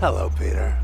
Hello, Peter.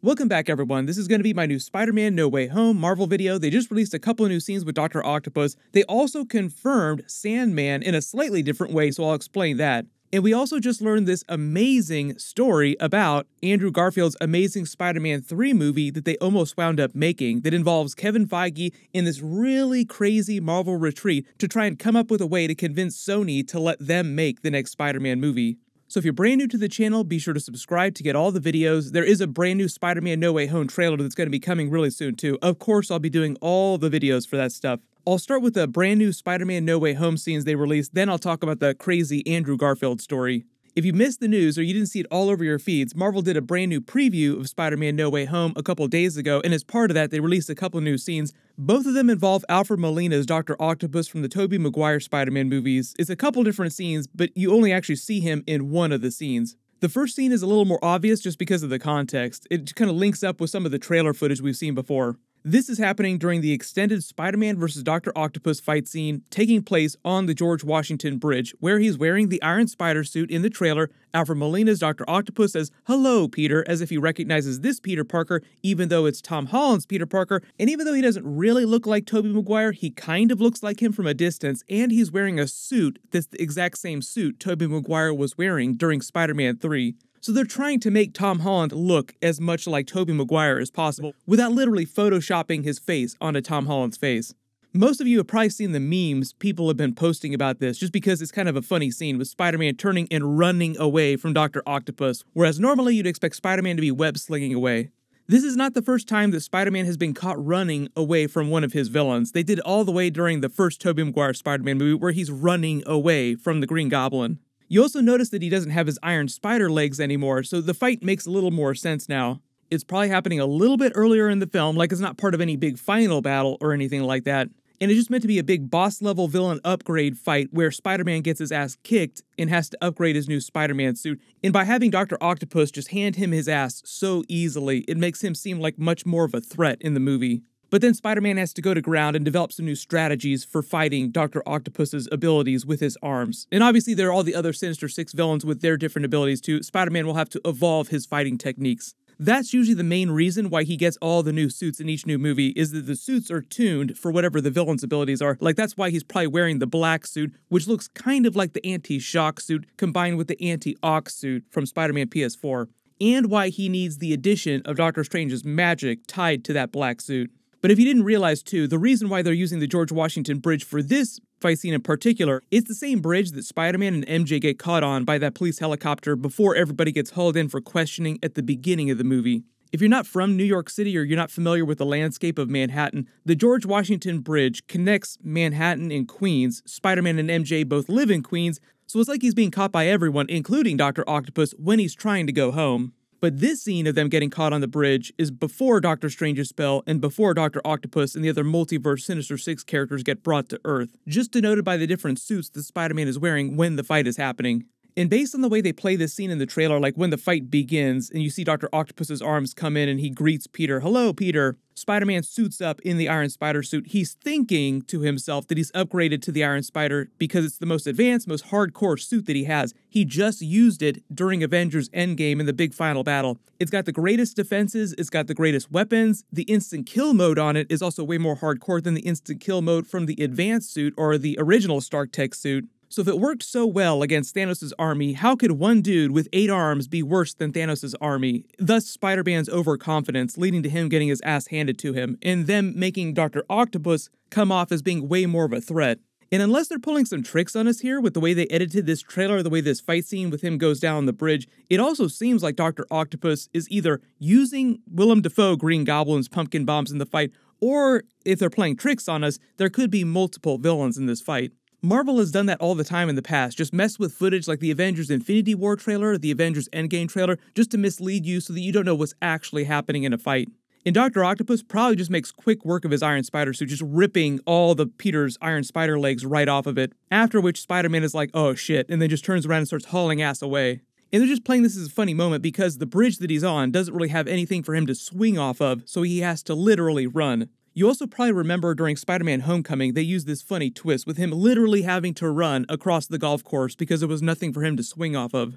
Welcome back, everyone. This is going to be my new Spider Man No Way Home Marvel video. They just released a couple of new scenes with Dr. Octopus. They also confirmed Sandman in a slightly different way, so I'll explain that. And we also just learned this amazing story about Andrew Garfield's Amazing Spider Man 3 movie that they almost wound up making that involves Kevin Feige in this really crazy Marvel retreat to try and come up with a way to convince Sony to let them make the next Spider Man movie. So if you're brand new to the channel, be sure to subscribe to get all the videos. There is a brand new Spider-Man No Way Home trailer that's going to be coming really soon too. Of course, I'll be doing all the videos for that stuff. I'll start with the brand new Spider-Man No Way Home scenes they released, then I'll talk about the crazy Andrew Garfield story. If you missed the news or you didn't see it all over your feeds, Marvel did a brand new preview of Spider Man No Way Home a couple days ago, and as part of that, they released a couple new scenes. Both of them involve Alfred Molina's Dr. Octopus from the Tobey Maguire Spider Man movies. It's a couple different scenes, but you only actually see him in one of the scenes. The first scene is a little more obvious just because of the context. It kind of links up with some of the trailer footage we've seen before. This is happening during the extended Spider Man vs. Dr. Octopus fight scene taking place on the George Washington Bridge, where he's wearing the Iron Spider suit in the trailer. Alfred Molina's Dr. Octopus says, Hello, Peter, as if he recognizes this Peter Parker, even though it's Tom Holland's Peter Parker. And even though he doesn't really look like Tobey Maguire, he kind of looks like him from a distance, and he's wearing a suit that's the exact same suit Tobey Maguire was wearing during Spider Man 3. So they're trying to make Tom Holland look as much like Tobey Maguire as possible without literally photoshopping his face onto Tom Holland's face. Most of you have probably seen the memes people have been posting about this just because it's kind of a funny scene with Spider Man turning and running away from Dr. Octopus, whereas normally you'd expect Spider Man to be web slinging away. This is not the first time that Spider Man has been caught running away from one of his villains. They did all the way during the first Tobey Maguire Spider Man movie where he's running away from the Green Goblin. You also notice that he doesn't have his iron spider legs anymore, so the fight makes a little more sense now. It's probably happening a little bit earlier in the film, like it's not part of any big final battle or anything like that. And it's just meant to be a big boss level villain upgrade fight where Spider Man gets his ass kicked and has to upgrade his new Spider Man suit. And by having Dr. Octopus just hand him his ass so easily, it makes him seem like much more of a threat in the movie. But then Spider Man has to go to ground and develop some new strategies for fighting Dr. Octopus's abilities with his arms. And obviously, there are all the other Sinister Six villains with their different abilities too. Spider Man will have to evolve his fighting techniques. That's usually the main reason why he gets all the new suits in each new movie is that the suits are tuned for whatever the villain's abilities are. Like that's why he's probably wearing the black suit, which looks kind of like the anti-shock suit combined with the anti-Ock suit from Spider-Man PS4, and why he needs the addition of Doctor Strange's magic tied to that black suit. But if you didn't realize too, the reason why they're using the George Washington Bridge for this fight scene in particular, it's the same bridge that Spider-Man and MJ get caught on by that police helicopter before everybody gets hauled in for questioning at the beginning of the movie. If you're not from New York City or you're not familiar with the landscape of Manhattan, the George Washington Bridge connects Manhattan and Queens. Spider-Man and MJ both live in Queens, so it's like he's being caught by everyone, including Dr. Octopus, when he's trying to go home. But this scene of them getting caught on the bridge is before Doctor Strange's spell and before Doctor Octopus and the other multiverse Sinister Six characters get brought to Earth, just denoted by the different suits that Spider Man is wearing when the fight is happening. And based on the way they play this scene in the trailer, like when the fight begins and you see Dr. Octopus's arms come in and he greets Peter, hello, Peter. Spider Man suits up in the Iron Spider suit. He's thinking to himself that he's upgraded to the Iron Spider because it's the most advanced, most hardcore suit that he has. He just used it during Avengers Endgame in the big final battle. It's got the greatest defenses, it's got the greatest weapons. The instant kill mode on it is also way more hardcore than the instant kill mode from the advanced suit or the original Stark Tech suit. So if it worked so well against Thanos' army, how could one dude with eight arms be worse than Thanos' army? Thus Spider-Man's overconfidence leading to him getting his ass handed to him, and them making Dr. Octopus come off as being way more of a threat. And unless they're pulling some tricks on us here with the way they edited this trailer, the way this fight scene with him goes down the bridge, it also seems like Dr. Octopus is either using Willem Dafoe Green Goblin's pumpkin bombs in the fight, or if they're playing tricks on us, there could be multiple villains in this fight. Marvel has done that all the time in the past, just mess with footage like the Avengers Infinity War trailer, the Avengers Endgame trailer, just to mislead you so that you don't know what's actually happening in a fight. And Dr. Octopus probably just makes quick work of his Iron Spider suit, just ripping all the Peter's Iron Spider legs right off of it, after which Spider-Man is like, oh shit, and then just turns around and starts hauling ass away. And they're just playing this as a funny moment because the bridge that he's on doesn't really have anything for him to swing off of, so he has to literally run. You also probably remember during Spider Man Homecoming, they used this funny twist with him literally having to run across the golf course because there was nothing for him to swing off of.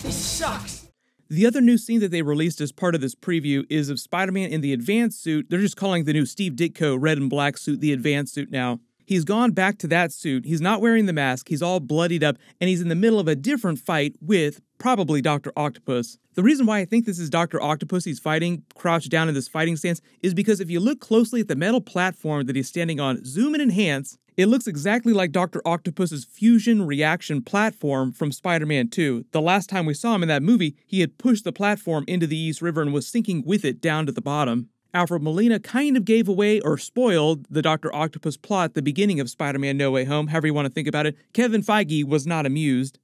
This sucks. The other new scene that they released as part of this preview is of Spider Man in the advanced suit. They're just calling the new Steve Ditko red and black suit the advanced suit now. He's gone back to that suit. He's not wearing the mask. He's all bloodied up, and he's in the middle of a different fight with probably Dr. Octopus. The reason why I think this is Dr. Octopus he's fighting, crouched down in this fighting stance, is because if you look closely at the metal platform that he's standing on, zoom and enhance, it looks exactly like Dr. Octopus's fusion reaction platform from Spider-Man 2. The last time we saw him in that movie, he had pushed the platform into the East River and was sinking with it down to the bottom. Alfred Molina kind of gave away or spoiled the Dr. Octopus plot the beginning of Spider Man No Way Home, however you want to think about it. Kevin Feige was not amused.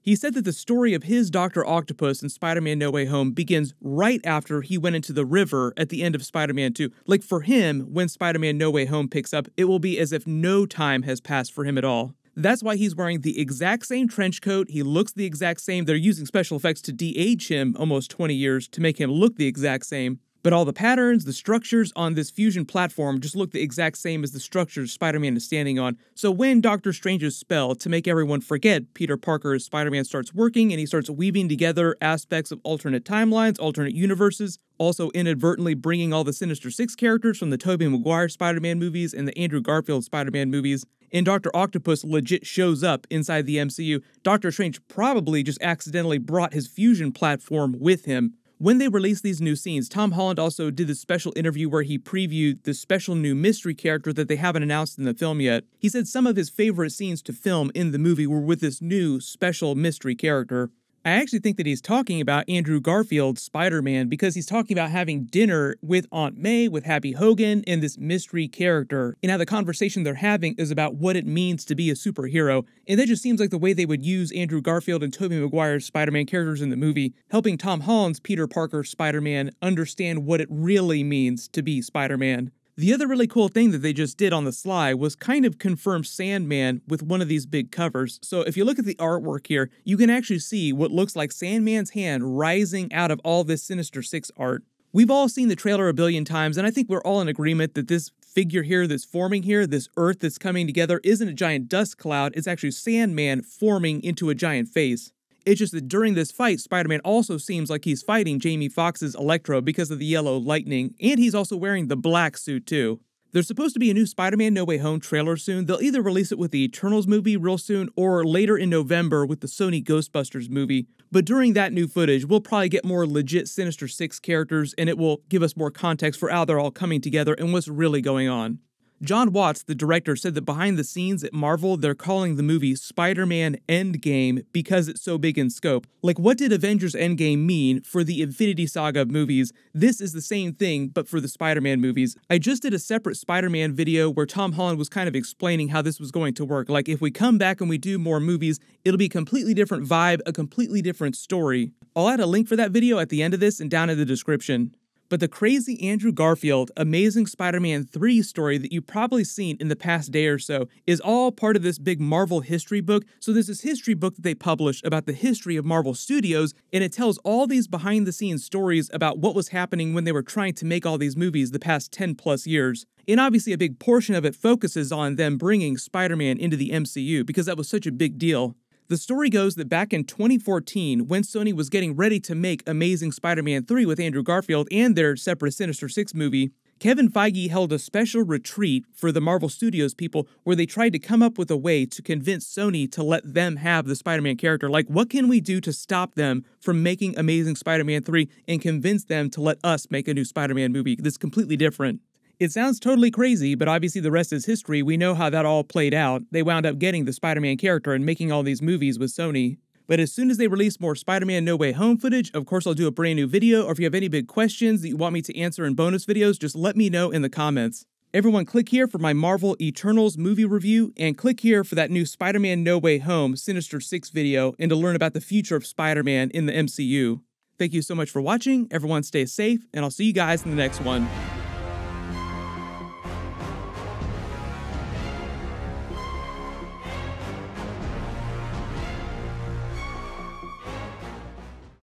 He said that the story of his Dr. Octopus in Spider Man No Way Home begins right after he went into the river at the end of Spider Man 2. Like for him, when Spider Man No Way Home picks up, it will be as if no time has passed for him at all. That's why he's wearing the exact same trench coat. He looks the exact same. They're using special effects to de age him almost 20 years to make him look the exact same. But all the patterns, the structures on this fusion platform just look the exact same as the structures Spider Man is standing on. So when Doctor Strange's spell to make everyone forget Peter Parker as Spider Man starts working and he starts weaving together aspects of alternate timelines, alternate universes, also inadvertently bringing all the Sinister Six characters from the Tobey Maguire Spider Man movies and the Andrew Garfield Spider Man movies, and Dr. Octopus legit shows up inside the MCU, Doctor Strange probably just accidentally brought his fusion platform with him. When they released these new scenes, Tom Holland also did this special interview where he previewed the special new mystery character that they haven't announced in the film yet. He said some of his favorite scenes to film in the movie were with this new special mystery character. I actually think that he's talking about Andrew Garfield's Spider Man because he's talking about having dinner with Aunt May, with Happy Hogan, and this mystery character. And how the conversation they're having is about what it means to be a superhero. And that just seems like the way they would use Andrew Garfield and Tobey Maguire's Spider Man characters in the movie, helping Tom Holland's Peter Parker Spider Man understand what it really means to be Spider Man. The other really cool thing that they just did on the sly was kind of confirm Sandman with one of these big covers. So if you look at the artwork here, you can actually see what looks like Sandman's hand rising out of all this Sinister Six art. We've all seen the trailer a billion times, and I think we're all in agreement that this figure here that's forming here, this earth that's coming together, isn't a giant dust cloud, it's actually Sandman forming into a giant face. It's just that during this fight, Spider Man also seems like he's fighting Jamie Foxx's Electro because of the yellow lightning, and he's also wearing the black suit too. There's supposed to be a new Spider Man No Way Home trailer soon. They'll either release it with the Eternals movie real soon or later in November with the Sony Ghostbusters movie. But during that new footage, we'll probably get more legit Sinister Six characters and it will give us more context for how they're all coming together and what's really going on. Jon Watts, the director, said that behind the scenes at Marvel, they're calling the movie Spider Man Endgame because it's so big in scope. Like, what did Avengers Endgame mean for the Infinity Saga movies? This is the same thing, but for the Spider Man movies. I just did a separate Spider Man video where Tom Holland was kind of explaining how this was going to work. Like, if we come back and we do more movies, it'll be a completely different vibe, a completely different story. I'll add a link for that video at the end of this and down in the description. But the crazy Andrew Garfield Amazing Spider Man 3 story that you've probably seen in the past day or so is all part of this big Marvel history book. So there's this history book that they published about the history of Marvel Studios, and it tells all these behind the scenes stories about what was happening when they were trying to make all these movies the past 10 plus years. And obviously, a big portion of it focuses on them bringing Spider Man into the MCU because that was such a big deal. The story goes that back in 2014, when Sony was getting ready to make Amazing Spider Man 3 with Andrew Garfield and their separate Sinister Six movie, Kevin Feige held a special retreat for the Marvel Studios people where they tried to come up with a way to convince Sony to let them have the Spider Man character. Like, what can we do to stop them from making Amazing Spider Man 3 and convince them to let us make a new Spider Man movie that's completely different? It sounds totally crazy, but obviously the rest is history. We know how that all played out. They wound up getting the Spider Man character and making all these movies with Sony. But as soon as they release more Spider Man No Way Home footage, of course I'll do a brand new video, or if you have any big questions that you want me to answer in bonus videos, just let me know in the comments. Everyone click here for my Marvel Eternals movie review, and click here for that new Spider Man No Way Home Sinister 6 video, and to learn about the future of Spider Man in the MCU. Thank you so much for watching, everyone stay safe, and I'll see you guys in the next one.